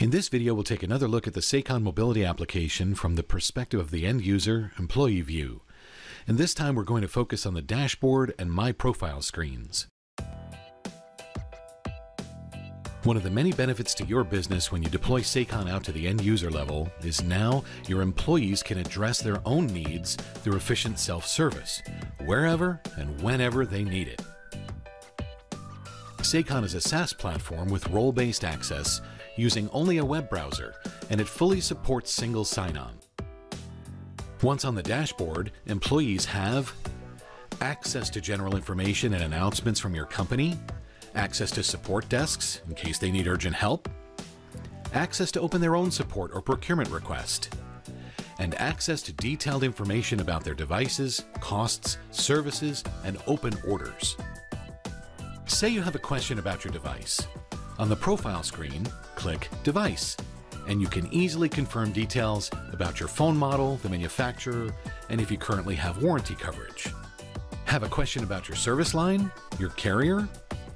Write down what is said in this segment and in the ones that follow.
In this video, we'll take another look at the Sakon mobility application from the perspective of the end user employee view. And this time we're going to focus on the dashboard and My Profile screens. One of the many benefits to your business when you deploy Sakon out to the end user level is now your employees can address their own needs through efficient self-service, wherever and whenever they need it. Sakon is a SaaS platform with role-based access using only a web browser, and it fully supports single sign-on. Once on the dashboard, employees have access to general information and announcements from your company, access to support desks in case they need urgent help, access to open their own support or procurement request, and access to detailed information about their devices, costs, services, and open orders. Say you have a question about your device. On the profile screen, click Device, and you can easily confirm details about your phone model, the manufacturer, and if you currently have warranty coverage. Have a question about your service line, your carrier,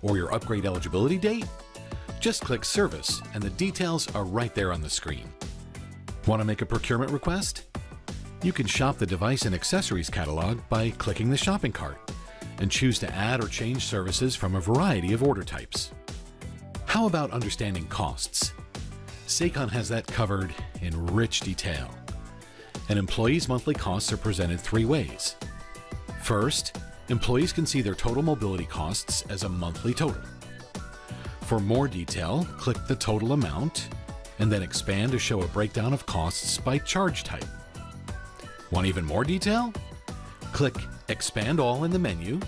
or your upgrade eligibility date? Just click Service and the details are right there on the screen. Want to make a procurement request? You can shop the device and accessories catalog by clicking the shopping cart and choose to add or change services from a variety of order types. How about understanding costs? Sakon has that covered in rich detail. An employee's monthly costs are presented three ways. First, employees can see their total mobility costs as a monthly total. For more detail, click the total amount and then expand to show a breakdown of costs by charge type. Want even more detail? Click Expand All in the menu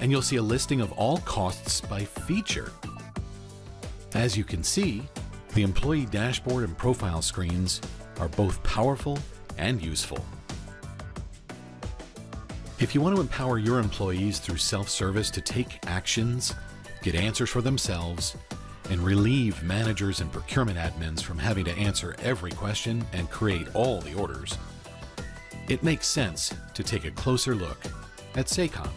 and you'll see a listing of all costs by feature. As you can see, the employee dashboard and profile screens are both powerful and useful. If you want to empower your employees through self-service to take actions, get answers for themselves, and relieve managers and procurement admins from having to answer every question and create all the orders, it makes sense to take a closer look at Sakon.